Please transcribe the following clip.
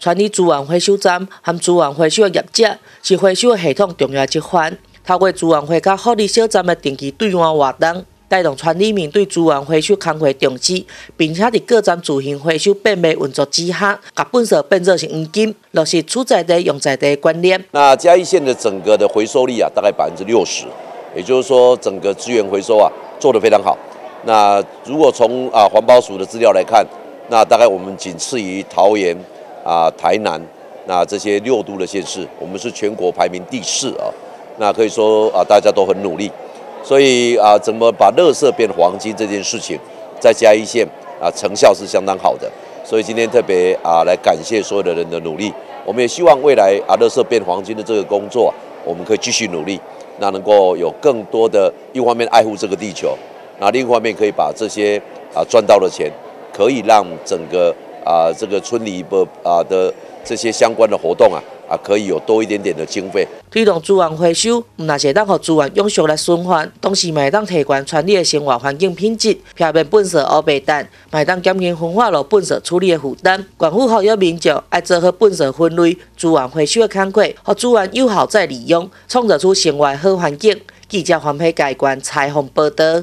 川里资源回收站和资源回收的业者是回收系统重要一环。透过资源回甲福利小站的定期对外活动，带动村里面对资源回收工作重视，并且伫各站自行回收变卖运作之下，把垃圾变做是黄金，落实出在地用在地的观念。那嘉义县的整个的回收率啊，大概百分之六十，也就是说整个资源回收啊做得非常好。那如果从啊环保署的资料来看，那大概我们仅次于桃园啊台南那这些六都的县市，我们是全国排名第四啊。那可以说啊大家都很努力，所以啊怎么把垃圾变黄金这件事情，在嘉义县啊成效是相当好的。所以今天特别啊来感谢所有的人的努力，我们也希望未来啊垃圾变黄金的这个工作，我们可以继续努力，那能够有更多的一方面爱护这个地球。那另一方面可以把这些啊赚到的钱，可以让整个啊这个村里不啊的这些相关的活动啊啊可以有多一点点的经费。推动资源回收，唔那是当互资源永续来循环，同时咪当提高村里的生活环境品质，避免粪扫乌白蛋，咪当减轻焚化炉粪扫处理的负担。政府呼吁民众爱做好粪扫分类、资源回收的工作，和资源有效再利用，创造出生活好环境。记者黄佩介关采访报道。